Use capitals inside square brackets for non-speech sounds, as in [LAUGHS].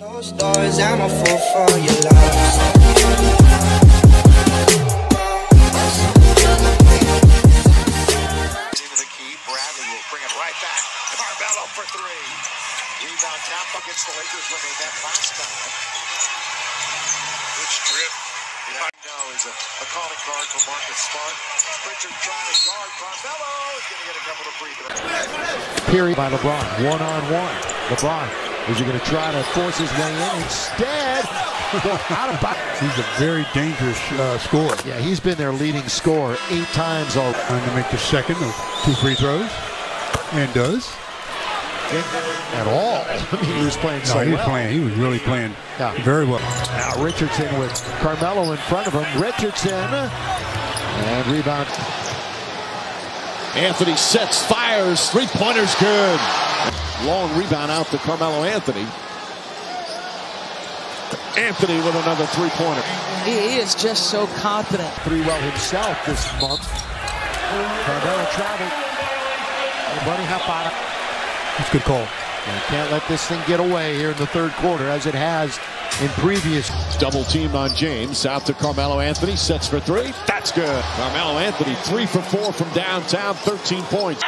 Closed doors, I'm a fool for your love. Into the key, Bradley will bring it right back. Carmelo for three. Rebound tap against the Lakers when they met last time. Good strip. Yeah, I know is a, a calling card for Marcus Smart. Pritchard trying to guard Carmelo. Is going to get a couple of free throws. Period by LeBron. One on one. LeBron is he going to try to force his way in? Instead, [LAUGHS] out of bounds. He's a very dangerous uh, scorer. Yeah, he's been their leading scorer eight times all. Trying to make the second of two free throws. And does. At all. [LAUGHS] I mean, he was playing No, so he was well. playing. He was really playing Yeah. very well. Now Richardson with Carmelo in front of him. Richardson and rebound. Anthony sets, fires, three pointers good. Long rebound out to Carmelo Anthony. Anthony with another three pointer. He is just so confident. Three well himself this month. Carmelo traveled. Hey, buddy, how about it? It's a good call. And can't let this thing get away here in the third quarter as it has in previous. Double teamed on James. Out to Carmelo Anthony. Sets for three. That's good. Carmelo Anthony, three for four from downtown, 13 points.